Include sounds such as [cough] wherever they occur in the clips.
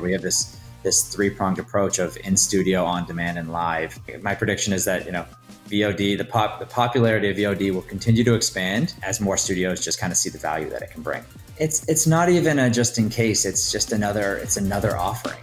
We have this this three pronged approach of in studio, on demand, and live. My prediction is that you know VOD, the pop, the popularity of VOD will continue to expand as more studios just kind of see the value that it can bring. It's it's not even a just in case. It's just another it's another offering.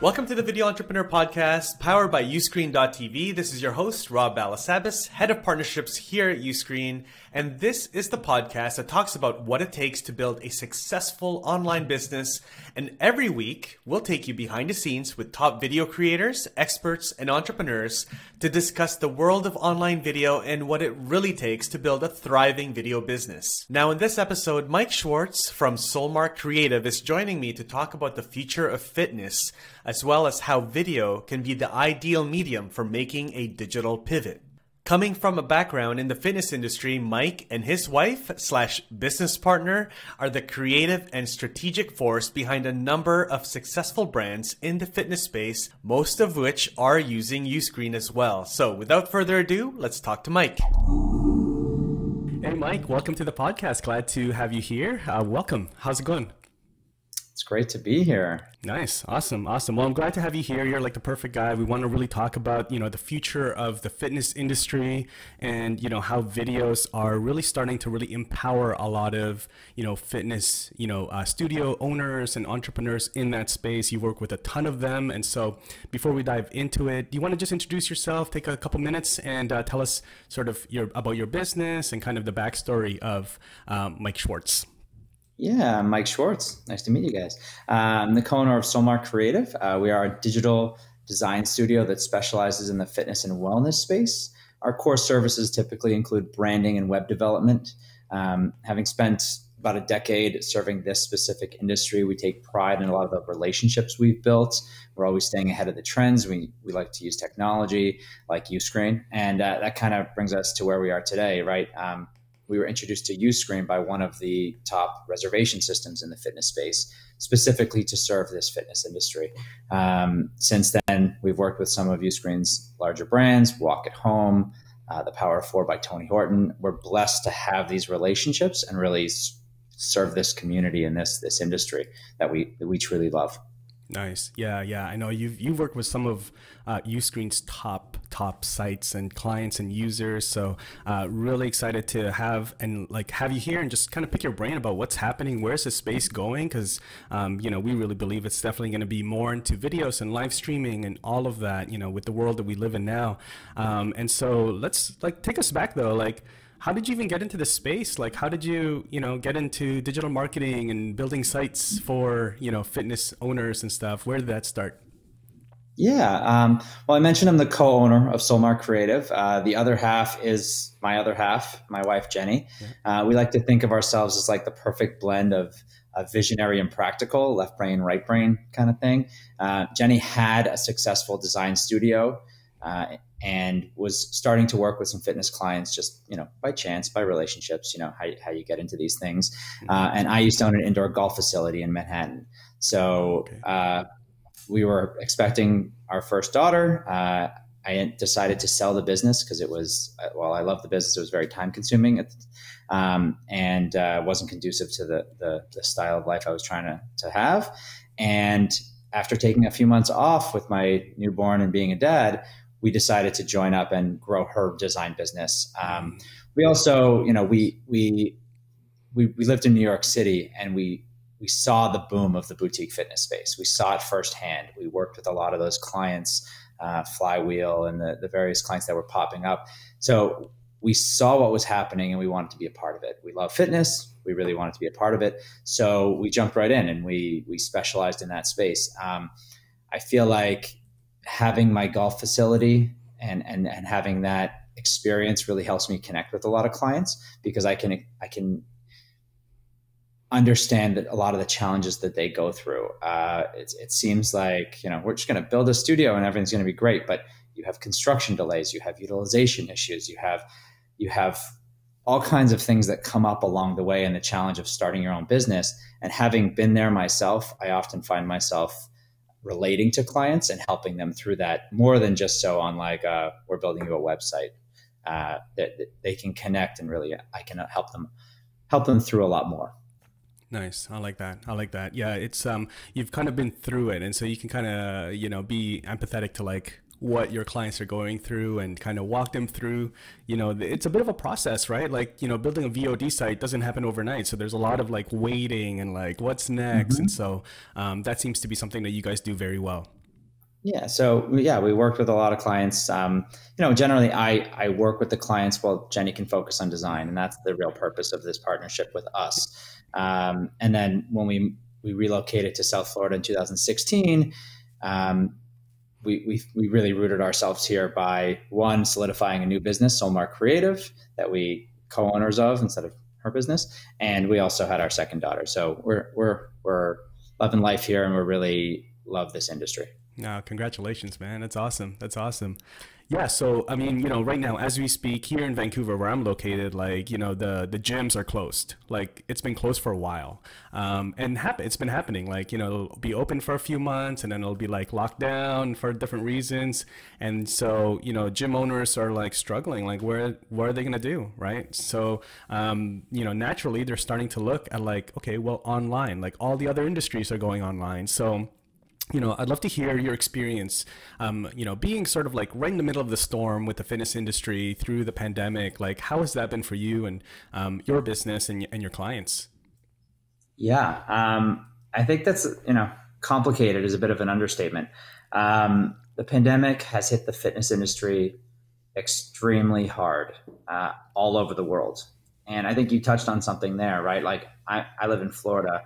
Welcome to the Video Entrepreneur Podcast, powered by Uscreen.tv. This is your host, Rob Balasabas, Head of Partnerships here at Uscreen, and this is the podcast that talks about what it takes to build a successful online business. And every week, we'll take you behind the scenes with top video creators, experts, and entrepreneurs to discuss the world of online video and what it really takes to build a thriving video business. Now, in this episode, Mike Schwartz from Solmark Creative is joining me to talk about the future of fitness as well as how video can be the ideal medium for making a digital pivot. Coming from a background in the fitness industry, Mike and his wife slash business partner are the creative and strategic force behind a number of successful brands in the fitness space, most of which are using Uscreen as well. So without further ado, let's talk to Mike. Hey, Mike, welcome to the podcast. Glad to have you here. Uh, welcome. How's it going? It's great to be here. Nice. Awesome. Awesome. Well, I'm glad to have you here. You're like the perfect guy. We want to really talk about, you know, the future of the fitness industry and, you know, how videos are really starting to really empower a lot of, you know, fitness, you know, uh, studio owners and entrepreneurs in that space. You work with a ton of them. And so before we dive into it, do you want to just introduce yourself, take a couple minutes and uh, tell us sort of your, about your business and kind of the backstory of um, Mike Schwartz? Yeah, I'm Mike Schwartz. Nice to meet you guys. I'm the co-owner of Solmark Creative. Uh, we are a digital design studio that specializes in the fitness and wellness space. Our core services typically include branding and web development. Um, having spent about a decade serving this specific industry, we take pride in a lot of the relationships we've built. We're always staying ahead of the trends. We, we like to use technology like Uscreen, and uh, that kind of brings us to where we are today, right? Um, we were introduced to Uscreen by one of the top reservation systems in the fitness space, specifically to serve this fitness industry. Um, since then, we've worked with some of Uscreen's larger brands, Walk at Home, uh, The Power of Four by Tony Horton. We're blessed to have these relationships and really serve this community in this this industry that we that we truly love. Nice. Yeah, yeah. I know you've you've worked with some of uh, Uscreen's top top sites and clients and users. So uh, really excited to have and like have you here and just kind of pick your brain about what's happening. Where's the space going? Because um, you know we really believe it's definitely going to be more into videos and live streaming and all of that. You know, with the world that we live in now. Um, and so let's like take us back though. Like how did you even get into this space? Like, how did you, you know, get into digital marketing and building sites for, you know, fitness owners and stuff? Where did that start? Yeah. Um, well, I mentioned I'm the co-owner of Solmark Creative. Uh, the other half is my other half, my wife Jenny. Uh, we like to think of ourselves as like the perfect blend of a visionary and practical, left brain, right brain kind of thing. Uh, Jenny had a successful design studio uh, and was starting to work with some fitness clients just you know by chance by relationships you know how, how you get into these things. Mm-hmm. uh, and i used to own an indoor golf facility in manhattan. So uh, we were expecting our first daughter. Uh, i decided to sell the business because it was uh, well i love the business it was very time consuming um, and uh, wasn't conducive to the, the, the style of life i was trying to, to have. And after taking a few months off with my newborn and being a dad we decided to join up and grow her design business. Um, we also, you know, we, we we we lived in New York City and we we saw the boom of the boutique fitness space. We saw it firsthand. We worked with a lot of those clients, uh, Flywheel, and the the various clients that were popping up. So we saw what was happening and we wanted to be a part of it. We love fitness. We really wanted to be a part of it. So we jumped right in and we we specialized in that space. Um, I feel like having my golf facility and, and, and having that experience really helps me connect with a lot of clients because I can, I can understand that a lot of the challenges that they go through. Uh, it, it seems like, you know, we're just going to build a studio and everything's going to be great, but you have construction delays, you have utilization issues, you have, you have all kinds of things that come up along the way and the challenge of starting your own business. And having been there myself, I often find myself relating to clients and helping them through that more than just so on like uh, we're building you a website uh, that, that, they can connect and really I can help them help them through a lot more. Nice. I like that. I like that. Yeah, it's um you've kind of been through it and so you can kind of, you know, be empathetic to like what your clients are going through and kind of walk them through you know it's a bit of a process right like you know building a vod site doesn't happen overnight so there's a lot of like waiting and like what's next mm-hmm. and so um, that seems to be something that you guys do very well yeah. So yeah, we worked with a lot of clients. Um, you know, generally, I I work with the clients while Jenny can focus on design, and that's the real purpose of this partnership with us. Um, and then when we we relocated to South Florida in 2016, um, we, we we really rooted ourselves here by one solidifying a new business, Solmark Creative, that we co-owners of instead of her business, and we also had our second daughter. So we're we're we're loving life here, and we really love this industry. No, congratulations, man. That's awesome. That's awesome. Yeah, so I mean, you know, right now as we speak here in Vancouver where I'm located, like, you know, the the gyms are closed. Like it's been closed for a while. Um and happen it's been happening. Like, you know, it'll be open for a few months and then it'll be like locked down for different reasons. And so, you know, gym owners are like struggling like where what are they going to do, right? So, um, you know, naturally they're starting to look at like, okay, well, online, like all the other industries are going online. So, you know, I'd love to hear your experience, um, you know, being sort of like right in the middle of the storm with the fitness industry through the pandemic. Like, how has that been for you and um, your business and, and your clients? Yeah, um, I think that's, you know, complicated is a bit of an understatement. Um, the pandemic has hit the fitness industry extremely hard uh, all over the world. And I think you touched on something there, right? Like, I, I live in Florida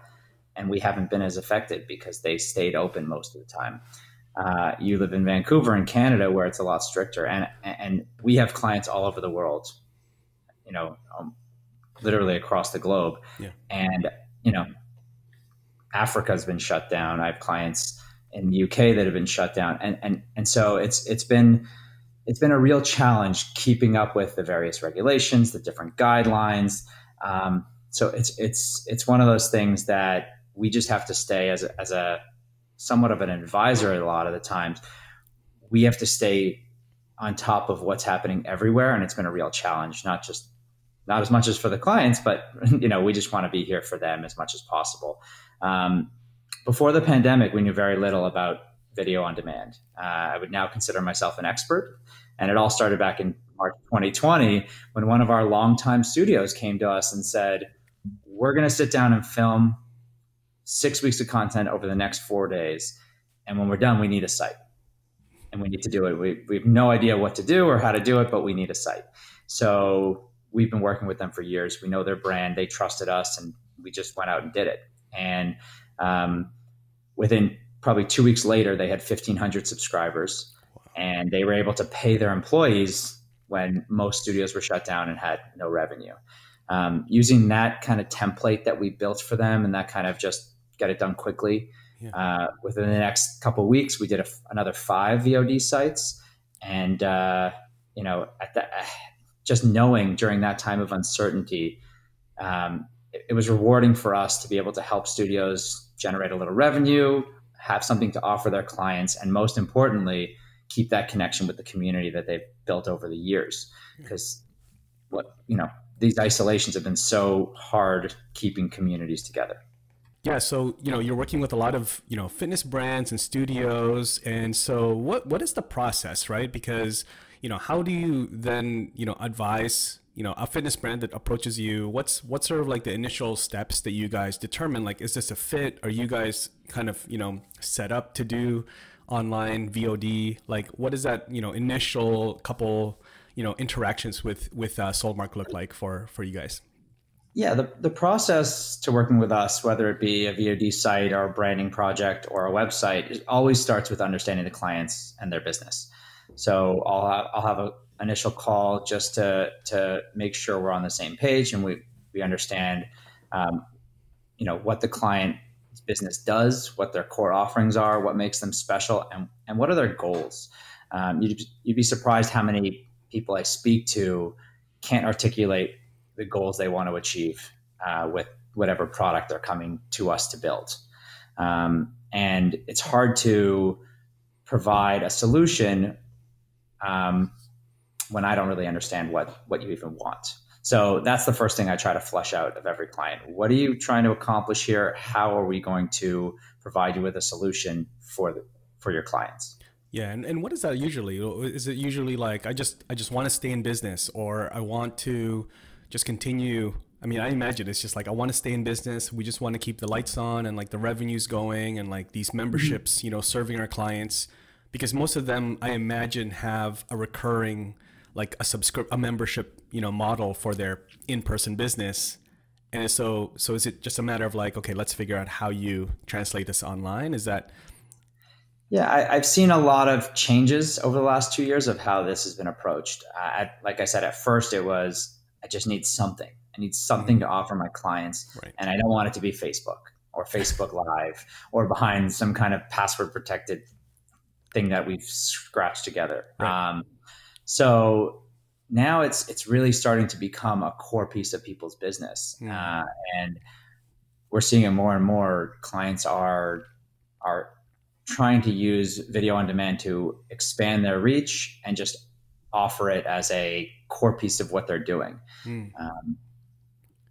and we haven't been as affected because they stayed open most of the time. Uh, you live in Vancouver in Canada, where it's a lot stricter, and and we have clients all over the world, you know, um, literally across the globe, yeah. and you know, Africa has been shut down. I have clients in the UK that have been shut down, and and and so it's it's been it's been a real challenge keeping up with the various regulations, the different guidelines. Um, so it's it's it's one of those things that we just have to stay as a, as a somewhat of an advisor a lot of the times. We have to stay on top of what's happening everywhere, and it's been a real challenge. Not just not as much as for the clients, but [laughs] you know we just want to be here for them as much as possible. Um, before the pandemic, we knew very little about video on demand. Uh, I would now consider myself an expert, and it all started back in March 2020 when one of our longtime studios came to us and said, "We're going to sit down and film six weeks of content over the next four days. And when we're done, we need a site and we need to do it. We, we have no idea what to do or how to do it, but we need a site. So we've been working with them for years. We know their brand, they trusted us, and we just went out and did it. And um, within probably two weeks later, they had 1,500 subscribers and they were able to pay their employees when most studios were shut down and had no revenue. Um, using that kind of template that we built for them and that kind of just get it done quickly. Yeah. Uh, within the next couple weeks, we did a, another five VOD sites, and uh, you know, at the, just knowing during that time of uncertainty, um, it, it was rewarding for us to be able to help studios generate a little revenue, have something to offer their clients, and most importantly, keep that connection with the community that they've built over the years. Because what you know, these isolations have been so hard keeping communities together. Yeah, so you know you're working with a lot of you know fitness brands and studios, and so what what is the process, right? Because you know how do you then you know advise you know a fitness brand that approaches you? What's what's sort of like the initial steps that you guys determine? Like, is this a fit? Are you guys kind of you know set up to do online VOD? Like, what does that you know initial couple you know interactions with with uh, Solmark look like for for you guys? Yeah, the, the process to working with us, whether it be a VOD site or a branding project or a website, always starts with understanding the clients and their business. So I'll have, I'll have an initial call just to to make sure we're on the same page and we we understand, um, you know, what the client business does, what their core offerings are, what makes them special, and and what are their goals. Um, you'd, you'd be surprised how many people I speak to can't articulate the goals they want to achieve uh, with whatever product they're coming to us to build. Um, and it's hard to provide a solution um, when I don't really understand what what you even want. So that's the first thing I try to flush out of every client. What are you trying to accomplish here? How are we going to provide you with a solution for the, for your clients? Yeah, and, and what is that usually? Is it usually like I just I just want to stay in business or I want to just continue I mean, I imagine it's just like I want to stay in business. We just want to keep the lights on and like the revenues going and like these memberships, you know, serving our clients because most of them I imagine have a recurring like a subscript a membership, you know, model for their in-person business. And so so is it just a matter of like okay, let's figure out how you translate this online? Is that yeah, I, have seen a lot of changes over the last two years of how this has been approached. Uh, like I said, at first it was I just need something I need something to offer my clients, right. and I don't want it to be Facebook or Facebook Live or behind some kind of password protected thing that we've scratched together. Right. Um, so now it's it's really starting to become a core piece of people's business, mm. uh, and we're seeing it more and more. Clients are are trying to use video on demand to expand their reach and just offer it as a core piece of what they're doing. Mm. Um,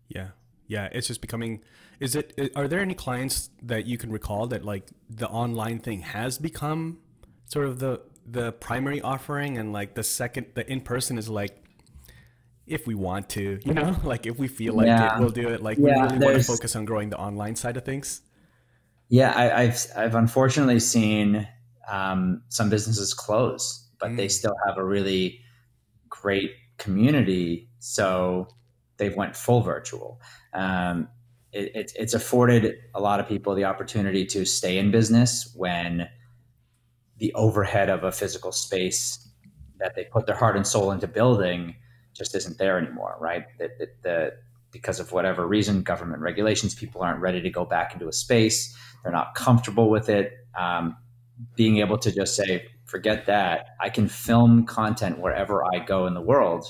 yeah. Yeah. It's just becoming, is it, are there any clients that you can recall that like the online thing has become sort of the, the primary offering and like the second, the in person is like, if we want to, you know, [laughs] like if we feel like yeah. it, we'll do it. Like yeah, we really want to focus on growing the online side of things. Yeah, I, have I've unfortunately seen um, some businesses close, but mm. they still have a really great community. So they've went full virtual. Um, it, it, it's afforded a lot of people the opportunity to stay in business when the overhead of a physical space that they put their heart and soul into building just isn't there anymore, right? That the, the, because of whatever reason, government regulations, people aren't ready to go back into a space. They're not comfortable with it. Um, being able to just say, forget that. I can film content wherever I go in the world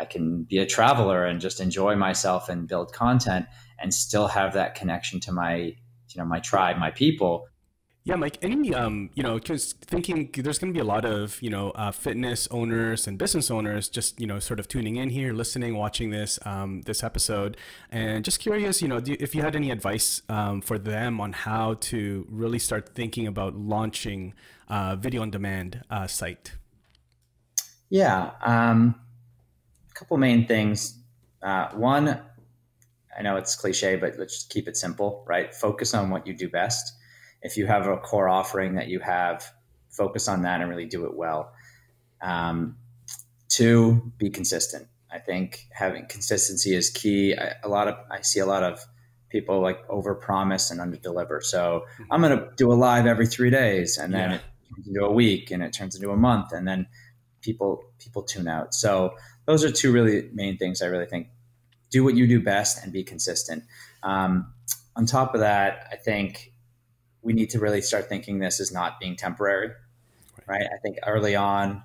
I can be a traveler and just enjoy myself and build content and still have that connection to my, you know, my tribe, my people. Yeah, Mike. Any, um, you know, because thinking there's going to be a lot of, you know, uh, fitness owners and business owners just, you know, sort of tuning in here, listening, watching this, um, this episode, and just curious, you know, you, if you had any advice um, for them on how to really start thinking about launching a video on demand uh, site. Yeah. Um, a couple main things. Uh, one, I know it's cliche, but let's keep it simple, right? Focus on what you do best. If you have a core offering that you have, focus on that and really do it well. Um, two, be consistent. I think having consistency is key. I, a lot of I see a lot of people like over promise and under deliver. So mm-hmm. I'm going to do a live every three days, and then yeah. it turns into a week, and it turns into a month, and then people people tune out. So those are two really main things I really think. Do what you do best and be consistent. Um, on top of that, I think we need to really start thinking this is not being temporary, right? I think early on,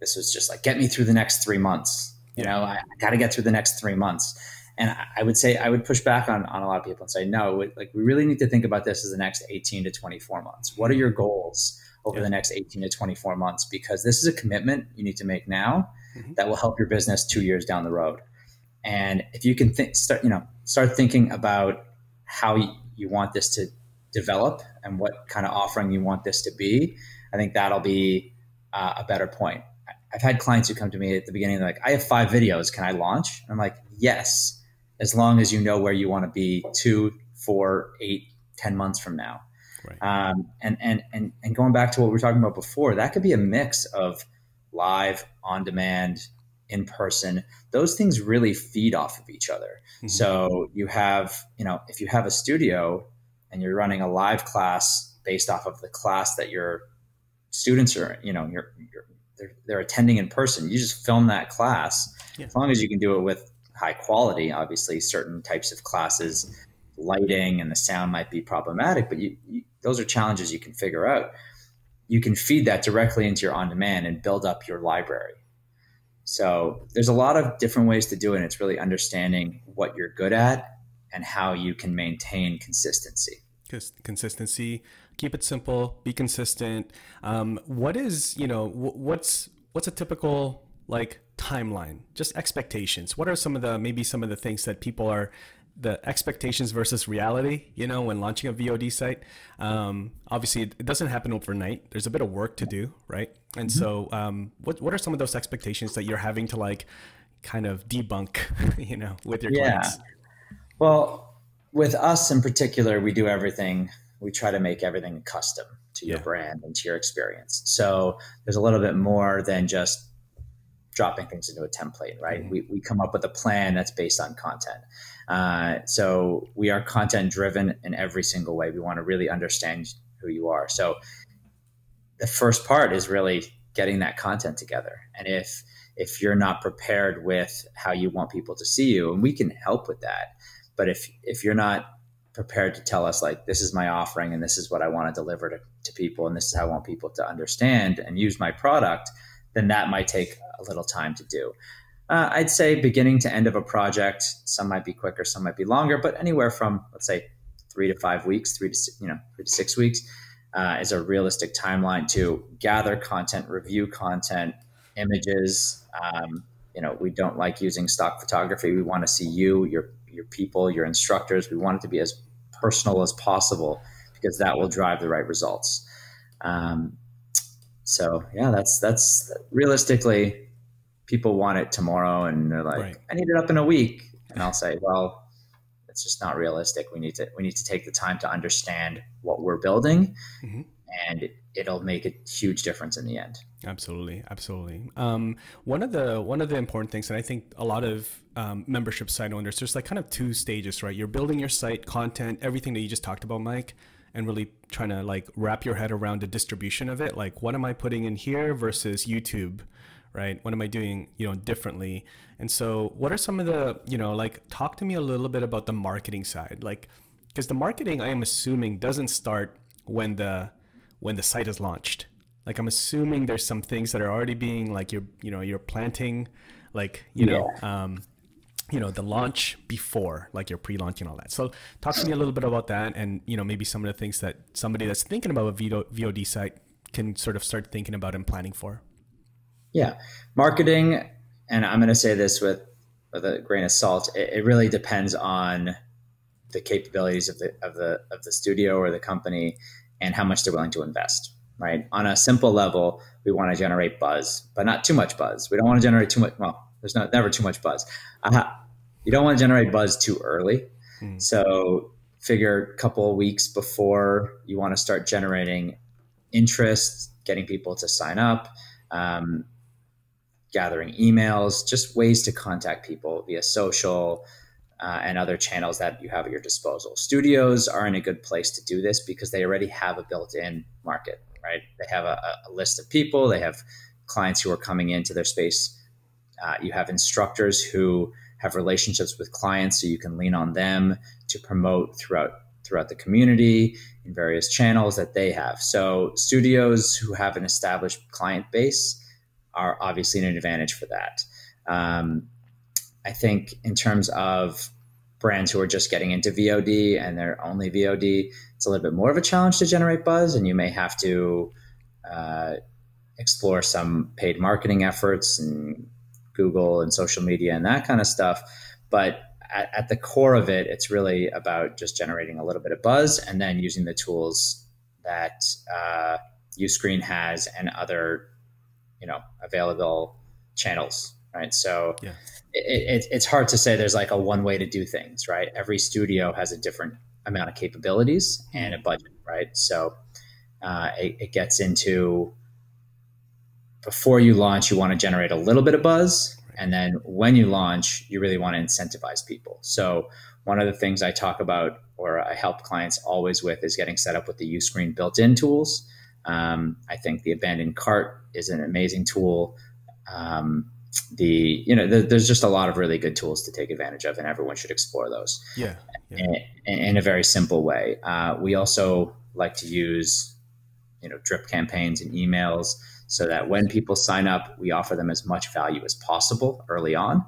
this was just like, get me through the next three months. You know, I, I got to get through the next three months. And I would say, I would push back on, on a lot of people and say, no, like we really need to think about this as the next 18 to 24 months. What are your goals over yeah. the next 18 to 24 months? Because this is a commitment you need to make now mm-hmm. that will help your business two years down the road. And if you can think, start, you know, start thinking about how you want this to develop and what kind of offering you want this to be, I think that'll be uh, a better point. I've had clients who come to me at the beginning, like, I have five videos. Can I launch? And I'm like, yes, as long as you know where you want to be two, four, eight, ten months from now. Right. Um, and, and, and, and going back to what we were talking about before, that could be a mix of live, on demand, in person, those things really feed off of each other. Mm-hmm. So you have, you know, if you have a studio and you're running a live class based off of the class that your students are, you know, you're, you're they're, they're attending in person, you just film that class. Yeah. As long as you can do it with high quality, obviously certain types of classes, lighting and the sound might be problematic, but you, you, those are challenges you can figure out you can feed that directly into your on demand and build up your library. So there's a lot of different ways to do it. And it's really understanding what you're good at and how you can maintain consistency. Consistency, keep it simple, be consistent. Um, what is, you know, what's, what's a typical like timeline, just expectations. What are some of the maybe some of the things that people are the expectations versus reality, you know, when launching a VOD site. Um, obviously, it doesn't happen overnight. There's a bit of work to do, right? And mm-hmm. so, um, what what are some of those expectations that you're having to like kind of debunk, [laughs] you know, with your yeah. clients? Well, with us in particular, we do everything. We try to make everything custom to your yeah. brand and to your experience. So there's a little bit more than just dropping things into a template, right? Mm-hmm. We, we come up with a plan that's based on content. Uh, so we are content driven in every single way. We want to really understand who you are. So the first part is really getting that content together. And if if you're not prepared with how you want people to see you, and we can help with that, but if if you're not prepared to tell us like this is my offering and this is what I want to deliver to, to people and this is how I want people to understand and use my product, then that might take a little time to do. Uh, I'd say beginning to end of a project, some might be quicker, some might be longer, but anywhere from let's say three to five weeks, three to you know three to six weeks uh, is a realistic timeline to gather content, review content, images. Um, you know, we don't like using stock photography. We want to see you, your your people, your instructors. We want it to be as personal as possible because that will drive the right results. Um, so yeah, that's that's realistically, people want it tomorrow, and they're like, right. I need it up in a week, and I'll say, well, it's just not realistic. We need to we need to take the time to understand what we're building, mm-hmm. And it'll make a huge difference in the end. Absolutely, absolutely. Um, one of the one of the important things, and I think a lot of um, membership site owners, there's like kind of two stages, right? You're building your site, content, everything that you just talked about, Mike, and really trying to like wrap your head around the distribution of it. Like, what am I putting in here versus YouTube? Right? What am I doing, you know, differently? And so, what are some of the, you know, like, talk to me a little bit about the marketing side, like, because the marketing, I am assuming, doesn't start when the when the site is launched. Like, I'm assuming there's some things that are already being like you're, you know, you're planting, like, you yeah. know, um, you know the launch before like your pre-launch and all that so talk to me a little bit about that and you know maybe some of the things that somebody that's thinking about a vod site can sort of start thinking about and planning for yeah marketing and i'm going to say this with with a grain of salt it, it, really depends on the capabilities of the of the of the studio or the company and how much they're willing to invest right on a simple level we want to generate buzz but not too much buzz we don't want to generate too much well there's not never too much buzz. Uh, you don't want to generate buzz too early. Mm. So figure a couple of weeks before you want to start generating interest, getting people to sign up, um, gathering emails, just ways to contact people via social uh, and other channels that you have at your disposal. Studios are in a good place to do this because they already have a built-in market, right? They have a, a list of people, they have clients who are coming into their space uh, you have instructors who have relationships with clients, so you can lean on them to promote throughout throughout the community in various channels that they have. So studios who have an established client base are obviously an advantage for that. Um, I think in terms of brands who are just getting into VOD and they're only VOD, it's a little bit more of a challenge to generate buzz, and you may have to uh, explore some paid marketing efforts and Google and social media and that kind of stuff. But at, at, the core of it, it's really about just generating a little bit of buzz and then using the tools that uh, Uscreen has and other, you know, available channels, right? So yeah. It, it, it's hard to say there's like a one way to do things, right? Every studio has a different amount of capabilities and a budget, right? So uh, it, it gets into before you launch, you want to generate a little bit of buzz. And then when you launch, you really want to incentivize people. So, one of the things I talk about or I help clients always with is getting set up with the Uscreen built in tools. Um, I think the abandoned cart is an amazing tool. Um, the you know the, there's just a lot of really good tools to take advantage of and everyone should explore those yeah, yeah. In, in, a very simple way uh, we also like to use you know drip campaigns and emails so that when people sign up, we offer them as much value as possible early on.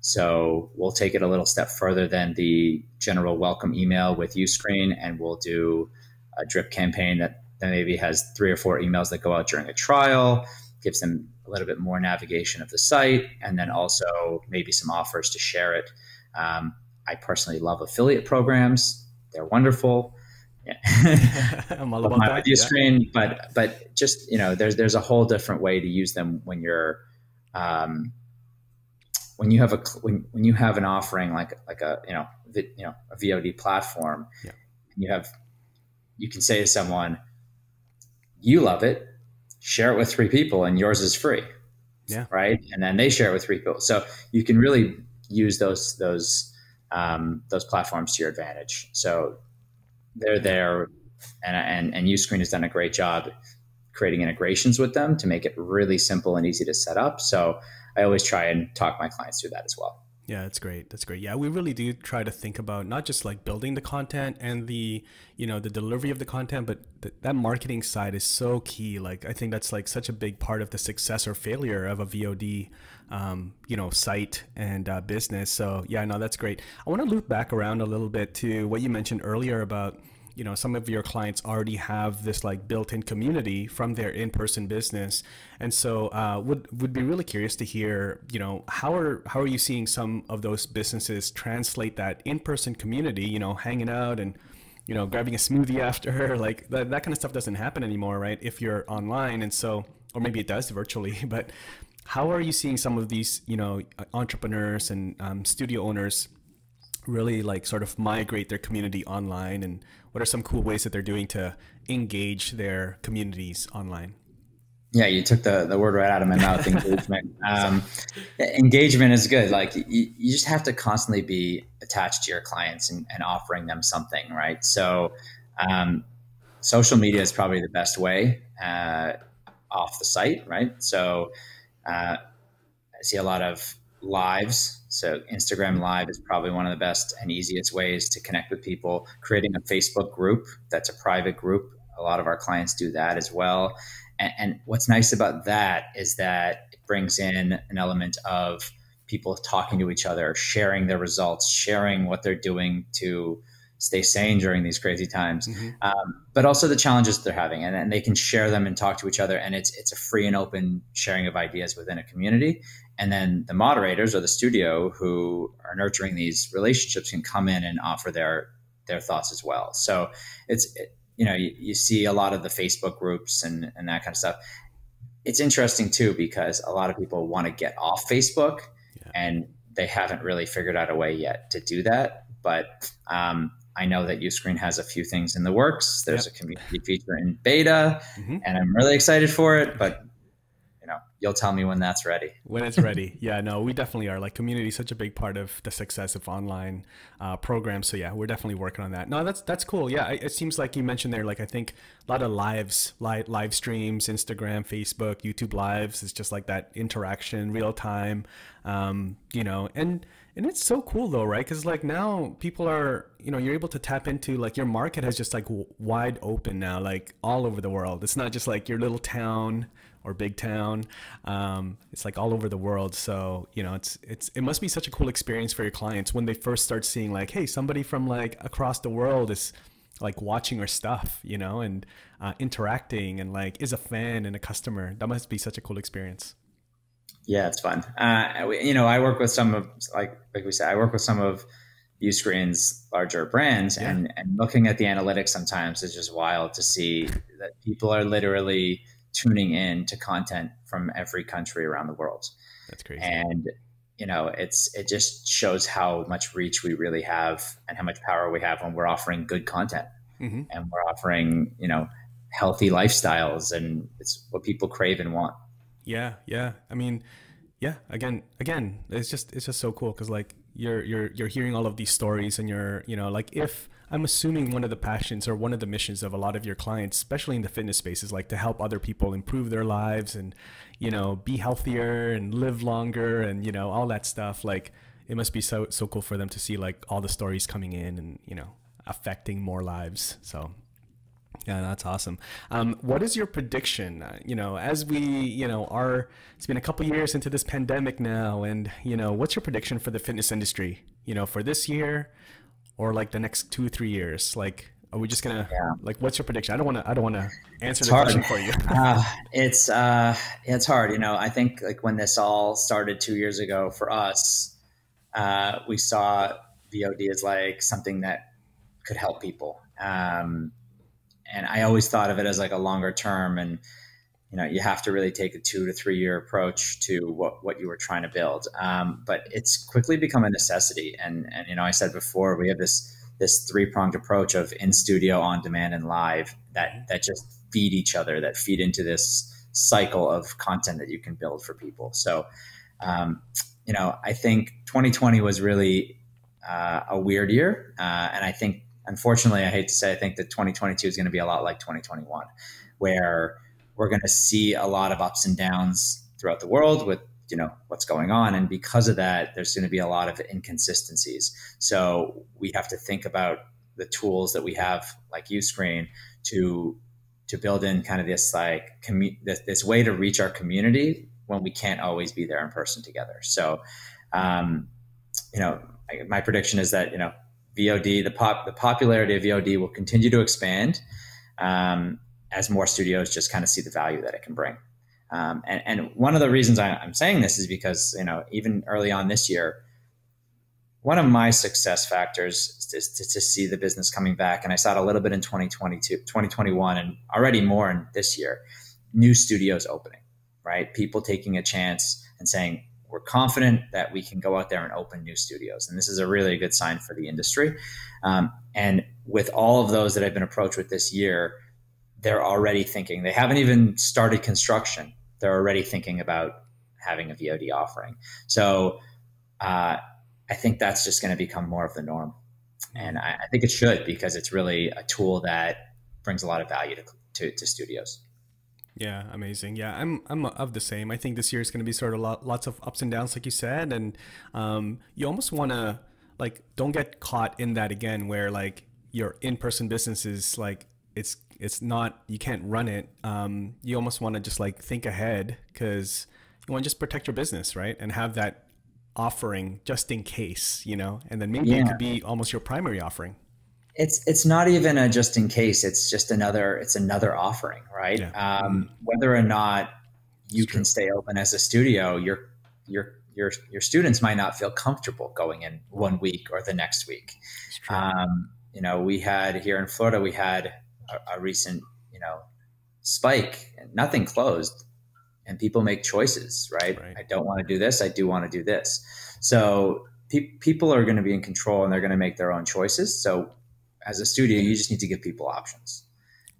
So we'll take it a little step further than the general welcome email with Uscreen, and we'll do a drip campaign that, that maybe has three or four emails that go out during a trial, gives them a little bit more navigation of the site, and then also maybe some offers to share it. Um, I personally love affiliate programs; they're wonderful. Yeah. [laughs] I'm all about my that. Video yeah. screen, but but just you know, there's there's a whole different way to use them when you're um, when you have a when, when you have an offering like like a you know you know a VOD platform, yeah. you have you can say to someone, you love it, share it with three people, and yours is free. Yeah. Right. And then they share it with three people. So you can really use those those um, those platforms to your advantage. So they're there, and and and Uscreen has done a great job creating integrations with them to make it really simple and easy to set up. So I always try and talk my clients through that as well. Yeah, that's great. That's great. Yeah, we really do try to think about not just like building the content and the, you know, the delivery of the content, but th- that marketing side is so key. Like, I think that's like such a big part of the success or failure of a VOD, um, you know, site and uh, business. So, yeah, no, that's great. I want to loop back around a little bit to what you mentioned earlier about you know some of your clients already have this like built-in community from their in-person business. And so uh, would would be really curious to hear you know how are how are you seeing some of those businesses translate that in-person community you know hanging out and you know grabbing a smoothie after [laughs] like that, that kind of stuff doesn't happen anymore right if you're online. And so or maybe it does virtually [laughs] but how are you seeing some of these you know entrepreneurs and um, studio owners really like sort of migrate their community online and what are some cool ways that they're doing to engage their communities online? Yeah you took the, the word right out of my mouth [laughs] engagement. Um, engagement is good. Like you, you just have to constantly be attached to your clients and, and offering them something right? So um, social media is probably the best way uh, off the site right? So uh, i see a lot of lives. So Instagram Live is probably one of the best and easiest ways to connect with people. Creating a Facebook group that's a private group. A lot of our clients do that as well. And, and what's nice about that is that it brings in an element of people talking to each other, sharing their results, sharing what they're doing to stay sane during these crazy times, mm-hmm. um, but also the challenges they're having, and, and, they can share them and talk to each other. And it's it's a free and open sharing of ideas within a community. And then the moderators or the studio who are nurturing these relationships can come in and offer their their thoughts as well. So it's it, you know you, you see a lot of the Facebook groups and and that kind of stuff. It's interesting too because a lot of people want to get off Facebook yeah. and they haven't really figured out a way yet to do that. But um, I know that Uscreen has a few things in the works. There's yep. a community feature in beta, mm-hmm. and I'm really excited for it. But you'll tell me when that's ready. When it's ready. [laughs] yeah, no, we definitely are. Like community is such a big part of the success of online uh, programs. So yeah, we're definitely working on that. No, that's that's cool. Yeah, it seems like you mentioned there. Like I think a lot of lives, live live streams, Instagram, Facebook, YouTube lives. It's just like that interaction, real time. Um, you know, and and it's so cool though, right? Because like now people are, you know, you're able to tap into like your market has just like wide open now, like all over the world. It's not just like your little town or big town. Um, it's like all over the world. So you know, it's it's it must be such a cool experience for your clients when they first start seeing like, hey, somebody from like across the world is like watching our stuff, you know, and uh, interacting and like is a fan and a customer. That must be such a cool experience. Yeah, it's fun. Uh, you know, I work with some of like like we said, I work with some of Uscreen's larger brands, yeah. and and looking at the analytics sometimes is just wild to see that people are literally tuning in to content from every country around the world. That's crazy. And you know, it's it just shows how much reach we really have and how much power we have when we're offering good content mm-hmm. and we're offering you know healthy lifestyles and it's what people crave and want. Yeah, yeah. I mean, yeah. Again, again, it's just it's just so cool because like you're you're you're hearing all of these stories and you're you know like if I'm assuming one of the passions or one of the missions of a lot of your clients, especially in the fitness space, is like to help other people improve their lives and, you know, be healthier and live longer and, you know, all that stuff. Like it must be so so cool for them to see like all the stories coming in and, you know, affecting more lives. So yeah, that's awesome. Um, what is your prediction? Uh, you know, as we, you know, are, it's been a couple years into this pandemic now, and, you know, what's your prediction for the fitness industry, you know, for this year, or like the next two three years like Are we just gonna yeah. like? What's your prediction? I don't want to. I don't want to answer it's the hard. question for you. [laughs] uh, it's uh, it's hard. You know, I think like when this all started two years ago for us, uh, we saw VOD as like something that could help people. Um, and I always thought of it as like a longer term and you know you have to really take a two to three year approach to what, what you were trying to build. Um, but it's quickly become a necessity. And and you know i said before we have this this three pronged approach of in studio on demand and live that that just feed each other that feed into this cycle of content that you can build for people. So um, you know i think 2020 was really uh, a weird year. Uh, and i think unfortunately i hate to say i think that 2022 is going to be a lot like 2021 where we're going to see a lot of ups and downs throughout the world with you know what's going on. And because of that there's going to be a lot of inconsistencies. So we have to think about the tools that we have like uscreen to to build in kind of this like commu- this, this way to reach our community when we can't always be there in person together. So um, you know my prediction is that you know vod the pop the popularity of vod will continue to expand. Um, as more studios just kind of see the value that it can bring. Um, and, and, one of the reasons I, am saying this is because, you know, even early on this year, one of my success factors is to, to, see the business coming back. And I saw it a little bit in 2022, 2021, and already more in this year, new studios opening, right? People taking a chance and saying, we're confident that we can go out there and open new studios. And this is a really good sign for the industry. Um, and with all of those that I've been approached with this year, they're already thinking. They haven't even started construction. They're already thinking about having a VOD offering. So uh, I think that's just going to become more of the norm, and I, I, think it should because it's really a tool that brings a lot of value to, to, to studios. Yeah, amazing. Yeah, I'm I'm of the same. I think this year is going to be sort of lot, lots of ups and downs, like you said, and um, you almost want to like don't get caught in that again, where like your in-person business is like it's it's not you can't run it. Um, you almost want to just like think ahead because you want to just protect your business right? And have that offering just in case you know? And then maybe yeah. it could be almost your primary offering. It's it's not even a just in case it's just another it's another offering right? Yeah. um, whether or not you can stay open as a studio your your your your students might not feel comfortable going in one week or the next week. Um, you know we had here in florida we had a, a recent, you know, spike and nothing closed and people make choices, right? right. I don't want to do this. I do want to do this. So pe- people are going to be in control and they're going to make their own choices. So as a studio, you just need to give people options.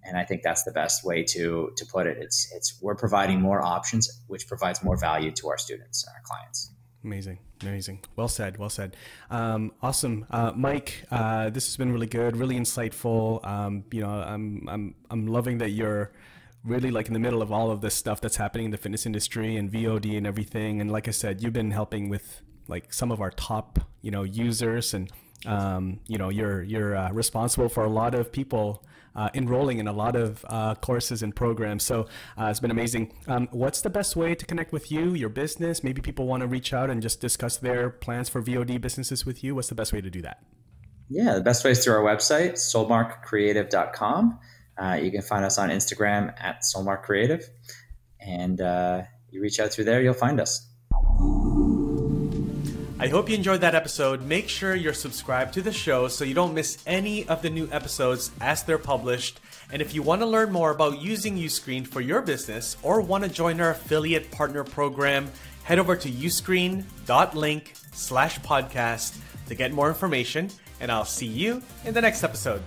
And I think that's the best way to, to put it. It's, it's, we're providing more options, which provides more value to our students and our clients. Amazing. Amazing. Well said. Well said. Um, awesome, uh, Mike. Uh, this has been really good, really insightful. Um, you know, I'm I'm I'm loving that you're really like in the middle of all of this stuff that's happening in the fitness industry and VOD and everything. And like I said, you've been helping with like some of our top you know users and um, you know you're you're uh, responsible for a lot of people uh, enrolling in a lot of uh, courses and programs. So uh, it's been amazing. Um, what's the best way to connect with you, your business? Maybe people want to reach out and just discuss their plans for VOD businesses with you. What's the best way to do that? Yeah, the best way is through our website, solmarkcreative.com. Uh, you can find us on Instagram at solmarkcreative. And uh, you reach out through there, you'll find us. I hope you enjoyed that episode. Make sure you're subscribed to the show so you don't miss any of the new episodes as they're published. And if you want to learn more about using Uscreen for your business or want to join our affiliate partner program, head over to uscreen.link slash podcast to get more information. And I'll see you in the next episode.